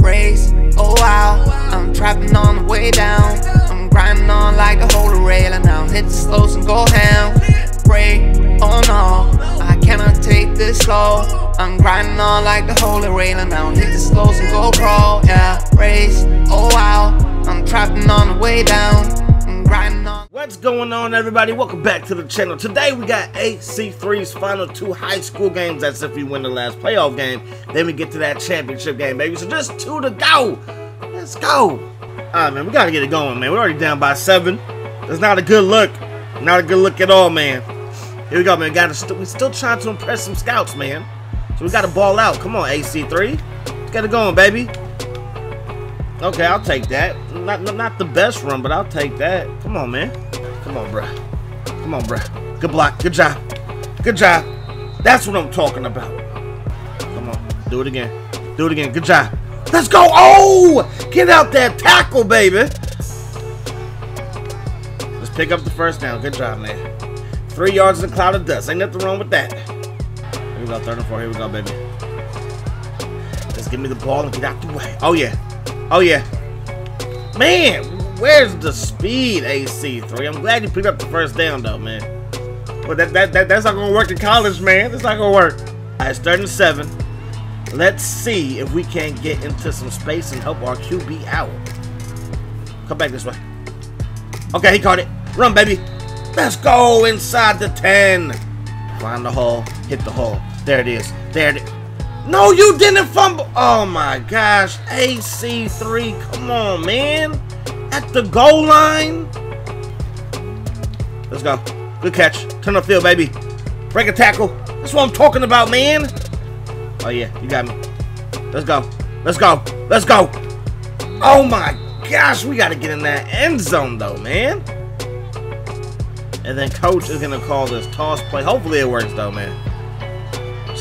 Race, oh wow, I'm trapping on the way down. I'm grinding on like a holy rail, and now hit the slows and go ham. Pray, oh no, I cannot take this slow. I'm grinding on like the holy rail, and now hit the slows and go pro. Yeah, race, oh wow, I'm trapping on the way down. I'm on. What's going on, everybody? Welcome back to the channel. Today we got AC3's final two high school games. That's if we win the last playoff game. Then we get to that championship game, baby. So just two to go. Let's go. All right, man. We got to get it going, man. We're already down by seven. That's not a good look. Not a good look at all, man. Here we go, man. Got to st we still trying to impress some scouts, man. So we got to ball out. Come on, AC3. Let's get it going, baby. Okay, I'll take that. Not, not, the best run, but I'll take that. Come on, man. Come on, bruh. Come on, bruh. Good block. Good job. Good job. That's what I'm talking about. Come on. Do it again. Do it again. Good job. Let's go. Oh! Get out that tackle, baby. Let's pick up the first down. Good job, man. Three yards in a cloud of dust. Ain't nothing wrong with that. Here we go. Third and four. Here we go, baby. Just give me the ball and get out the way. Oh, yeah. Oh, yeah. Man, where's the speed, AC3? I'm glad you picked up the first down, though, man. But that, that, that that's not going to work in college, man. That's not going to work. All right, and seven. Let's see if we can get into some space and help our QB out. Come back this way. Okay, he caught it. Run, baby. Let's go inside the 10. Find the hole. Hit the hole. There it is. There it is. No, you didn't fumble. Oh my gosh. AC3, come on, man. At the goal line. Let's go. Good catch. Turn the field, baby. Break a tackle. That's what I'm talking about, man. Oh, yeah. You got me. Let's go. Let's go. Let's go. Oh my gosh. We got to get in that end zone, though, man. And then coach is going to call this toss play. Hopefully it works, though, man.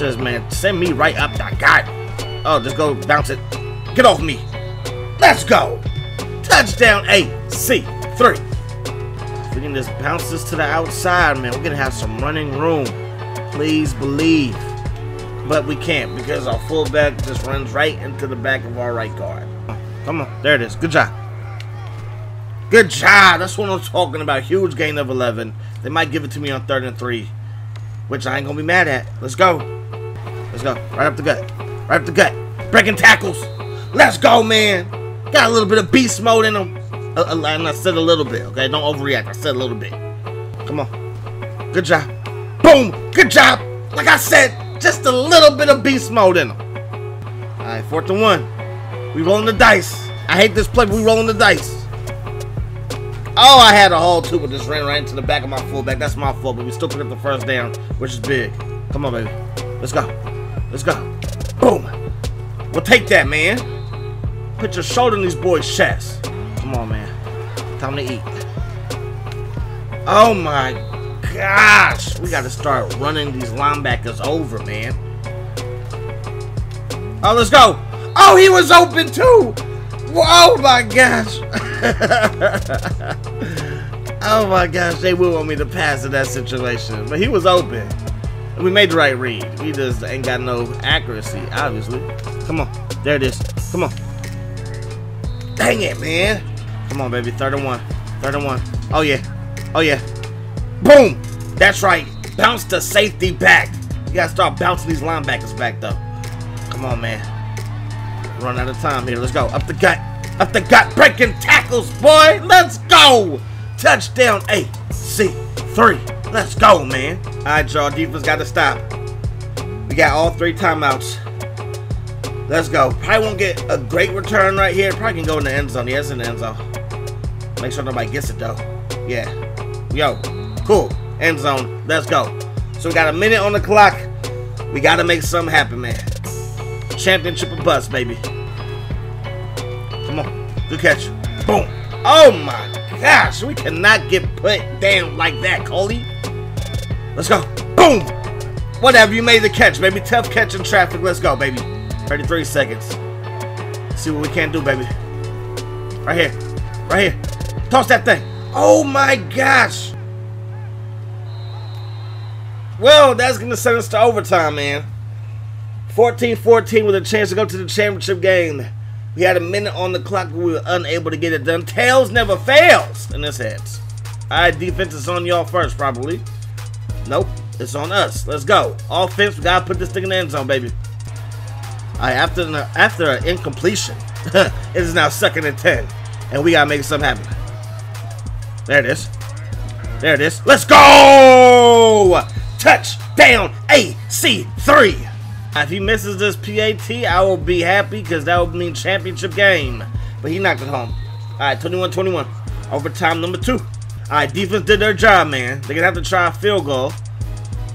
Says, man, send me right up. Got it. Oh, just go bounce it. Get off me. Let's go. Touchdown AC3. We can just bounce this to the outside, man, we're going to have some running room. Please believe. But we can't because our fullback just runs right into the back of our right guard. Come on. There it is. Good job. Good job. That's what I'm talking about. Huge gain of 11. They might give it to me on third and three, which I ain't going to be mad at. Let's go. Let's go. Right up the gut. Right up the gut. Breaking tackles. Let's go, man. Got a little bit of beast mode in them. Uh, uh, I said a little bit, okay? Don't overreact. I said a little bit. Come on. Good job. Boom. Good job. Like I said, just a little bit of beast mode in them. All right, fourth and one. We rolling the dice. I hate this play, but we rolling the dice. Oh, I had a hole too, but just ran right into the back of my fullback. That's my fault, but we still picked up the first down, which is big. Come on, baby. Let's go. Let's go. Boom. We'll take that, man. Put your shoulder in these boys' chests. Come on, man. Time to eat. Oh my gosh. We got to start running these linebackers over, man. Oh, let's go. Oh, he was open too. Oh my gosh. oh my gosh. They will want me to pass in that situation. But he was open. We made the right read. We just ain't got no accuracy, obviously. Come on. There it is. Come on. Dang it, man. Come on, baby. Third and one. Third and one. Oh, yeah. Oh, yeah. Boom. That's right. Bounce the safety back. You got to start bouncing these linebackers back, though. Come on, man. Run out of time here. Let's go. Up the gut. Up the gut. Breaking tackles, boy. Let's go. Touchdown AC3. Let's go, man. All right, y'all. Defense got to stop. We got all three timeouts. Let's go. Probably won't get a great return right here. Probably can go in the end zone. Yes, in the end zone. Make sure nobody gets it, though. Yeah. Yo. Cool. End zone. Let's go. So we got a minute on the clock. We got to make something happen, man. Championship of bust, baby. Come on. Good catch. Boom. Oh, my gosh. We cannot get put down like that, Coley. Let's go. Boom. Whatever. You made the catch, baby. Tough catch in traffic. Let's go, baby. 33 seconds. see what we can do, baby. Right here. Right here. Toss that thing. Oh, my gosh. Well, that's going to send us to overtime, man. 14-14 with a chance to go to the championship game. We had a minute on the clock, but we were unable to get it done. Tails never fails in this heads. All right, defense is on y'all first, probably. Nope, it's on us. Let's go. Offense, we gotta put this thing in the end zone, baby. All right, after the, after an incompletion, it is now second and ten, and we gotta make something happen. There it is. There it is. Let's go! Touchdown AC3. If he misses this PAT, I will be happy because that would mean championship game. But he knocked it home. All right, 21-21. Overtime number two. All right, defense did their job, man. They're to have to try a field goal.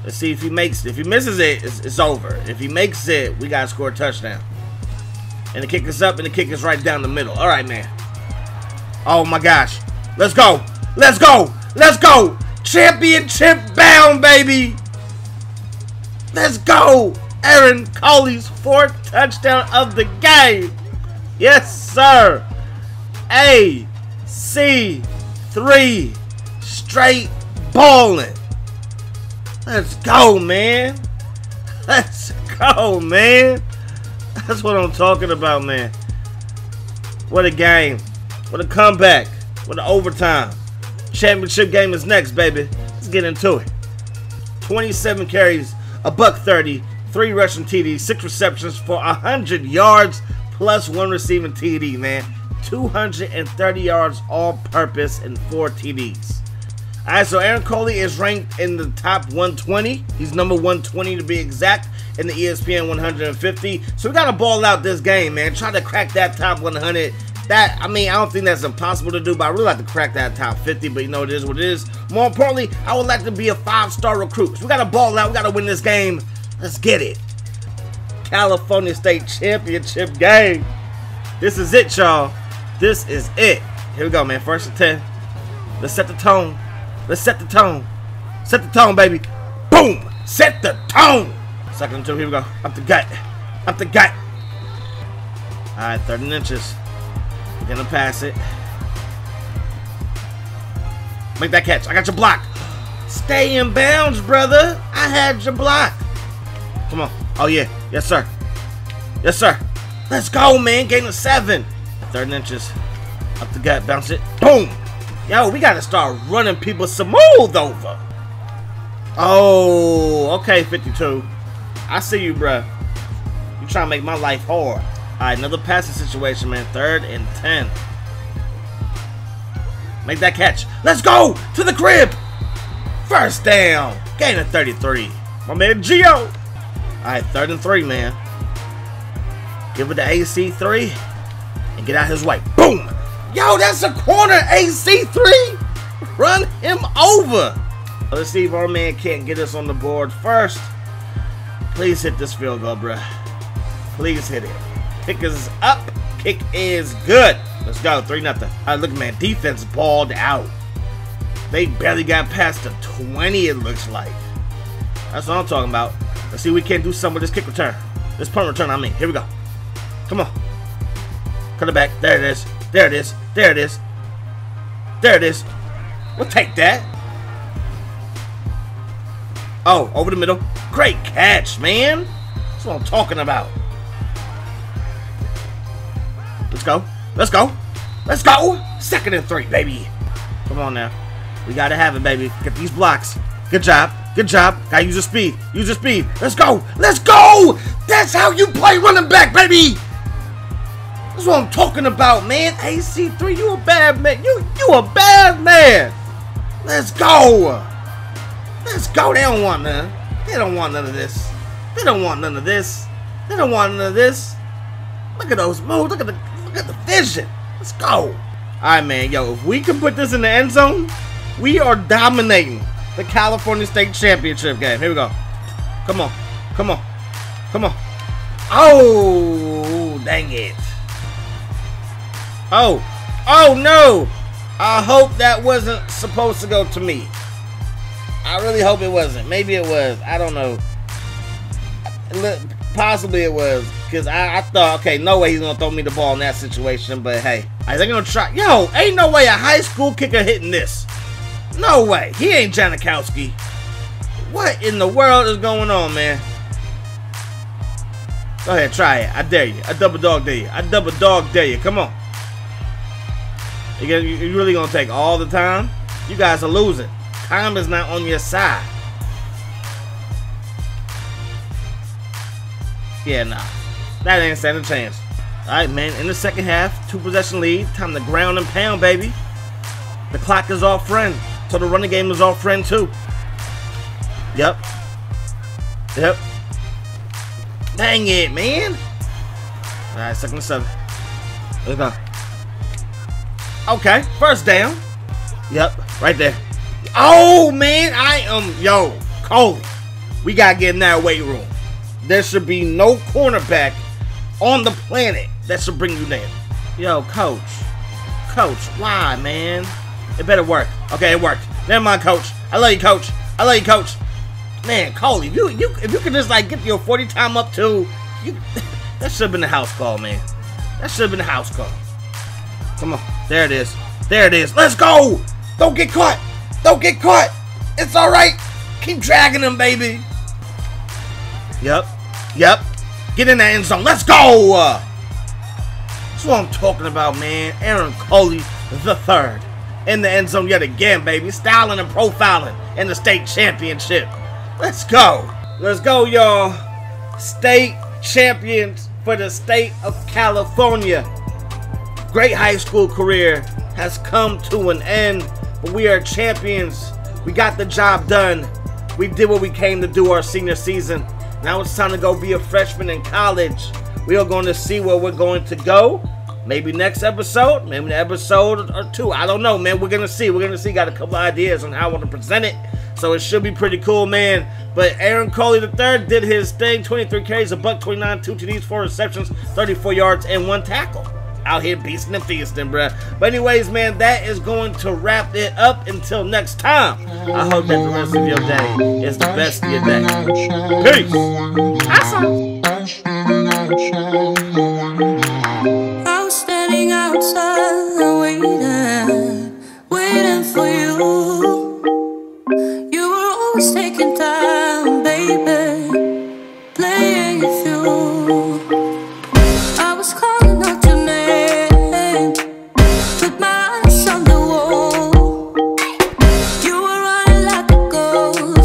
Let's see if he makes it. If he misses it, it's, it's over. If he makes it, we got to score a touchdown. And the kick is up, and the kick is right down the middle. All right, man. Oh, my gosh. Let's go. Let's go. Let's go. Championship bound, baby. Let's go. Aaron Coley's fourth touchdown of the game. Yes, sir. A C three straight balling. Let's go, man. Let's go, man. That's what I'm talking about, man. What a game. What a comeback. What an overtime. Championship game is next, baby. Let's get into it. 27 carries, a buck 30, three rushing TDs, six receptions for 100 yards, plus one receiving TD, man. 230 yards all purpose and four TDs. Alright, so Aaron Coley is ranked in the top 120. He's number 120 to be exact in the ESPN 150. So we got to ball out this game, man. Try to crack that top 100. That, I mean, I don't think that's impossible to do, but I really like to crack that top 50, but you know, it is what it is. More importantly, I would like to be a five-star recruit. So we got to ball out. We got to win this game. Let's get it. California State Championship game. This is it, y'all. This is it. Here we go, man. First and 10. Let's set the tone. Let's set the tone. Set the tone, baby. Boom. Set the tone. Second and two. Here we go. Up the gut. Up the gut. All right, 13 inches. Gonna pass it. Make that catch. I got your block. Stay in bounds, brother. I had your block. Come on. Oh, yeah. Yes, sir. Yes, sir. Let's go, man. Gain of seven. 13 inches. Up the gut. Bounce it. Boom. Yo, we got to start running people smooth over. Oh, okay, 52. I see you, bruh. You trying to make my life hard. All right, another passing situation, man. Third and 10. Make that catch. Let's go to the crib. First down. Gain of 33. My man, Geo. Alright, third and three, man. Give it to AC3 and get out his way. Boom! Yo, that's a corner, AC3! Run him over! Let's see if our man can't get us on the board first. Please hit this field goal, bruh. Please hit it. Kick is up. Kick is good. Let's go. 3 nothing. Right, look, man. Defense balled out. They barely got past the 20, it looks like. That's what I'm talking about. Let's see if we can do some with this kick return. This punt return, I mean. Here we go. Come on. Cut it back. There it is. There it is. There it is. There it is. We'll take that. Oh, over the middle. Great catch, man. That's what I'm talking about. Let's go. Let's go. Let's go. Second and three, baby. Come on now. We got to have it, baby. Get these blocks. Good job. Good job. Gotta use your speed. Use your speed. Let's go. Let's go. That's how you play running back, baby. That's what I'm talking about, man. AC3, you a bad man. You you a bad man. Let's go. Let's go. They don't want none. They don't want none of this. They don't want none of this. They don't want none of this. Look at those moves. Look at the look at the vision. Let's go. All right, man. Yo, if we can put this in the end zone, we are dominating the California State Championship game. Here we go. Come on. Come on. Come on. Oh, dang it. Oh. Oh, no. I hope that wasn't supposed to go to me. I really hope it wasn't. Maybe it was. I don't know. Possibly it was. Because I, I, thought, okay, no way he's to throw me the ball in that situation. But hey, going to try. Yo, ain't no way a high school kicker hitting this. No way. He ain't Janikowski. What in the world is going on, man? Go ahead, try it. I dare you. I double dog dare you. I double dog dare you. Come on. You, gonna, you really gonna take all the time? You guys are losing. Time is not on your side. Yeah, nah. That ain't standing a chance. Alright, man. In the second half, two possession lead. Time to ground and pound, baby. The clock is our friend. So the running game is our friend, too. Yep. Yep. Dang it, man. Alright, second and seven. Let's go. Okay, first down. Yep, right there. Oh, man, I am, yo, Coley. We got to get in that weight room. There should be no cornerback on the planet that should bring you there. Yo, coach. Coach, why, man? It better work. Okay, it worked. Never mind, coach. I love you, coach. I love you, coach. Man, Coley, you you if you could just like get your 40 time up too, you that should have been the house call, man. That should have been the house call. Come on. There it is. There it is. Let's go! Don't get caught! Don't get caught! It's alright! Keep dragging them, baby! Yep. Yep. Get in the end zone. Let's go! That's what I'm talking about, man. Aaron Coley the third. In the end zone yet again, baby. Styling and profiling in the state championship. Let's go. Let's go, y'all. State champions for the state of California. Great high school career has come to an end, but we are champions. We got the job done. We did what we came to do our senior season. Now it's time to go be a freshman in college. We are going to see where we're going to go. Maybe next episode, maybe episode or two. I don't know, man. We're gonna see. We're gonna see. Got a couple ideas on how I want to present it. So it should be pretty cool, man. But Aaron Coley III did his thing. 23 carries, a buck 29, two TDs, four receptions, 34 yards, and one tackle out here beasting and feasting, bruh. But anyways, man, that is going to wrap it up. Until next time, I hope that the rest of your day is the best of your day. Peace. Awesome. I'm standing outside.